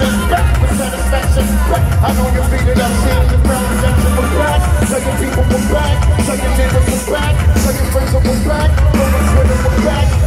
satisfaction, satisfaction. I know you beat it up, your people back, so your neighbors were back, so your friends were back, so your Twitter back.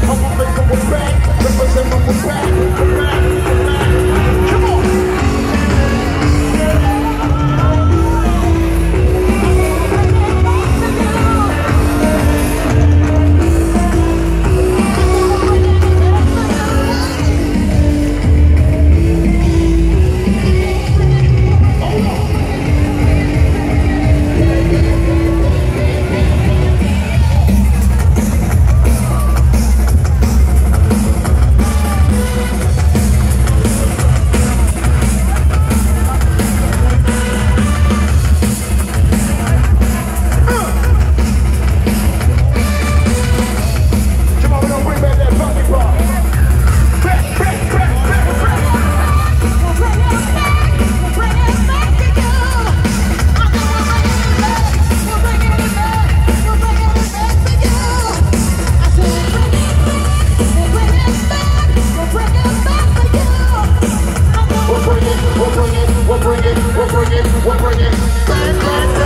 bring it, we'll bring it. Bang, bang, bang.